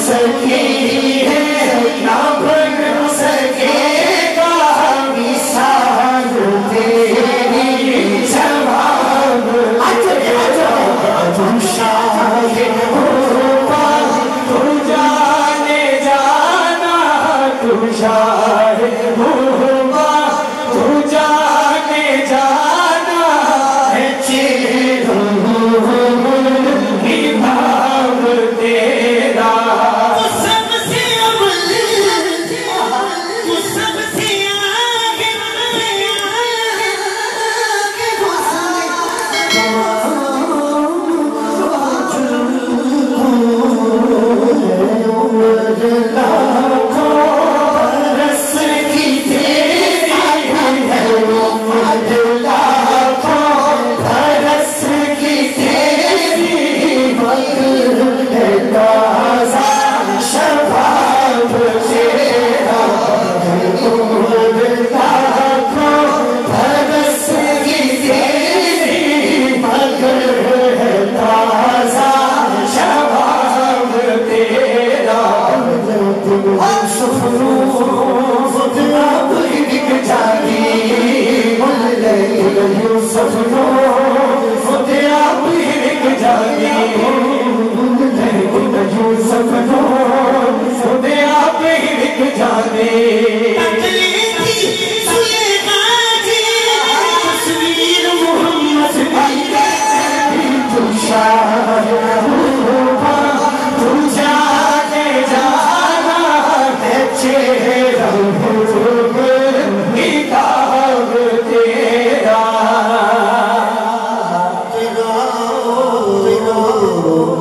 سکے ہے نہ بن سکے گا مثال تیرے جواب تم شاہد ہوگا تم جانے جانا تم شاہ Yeah. Oh.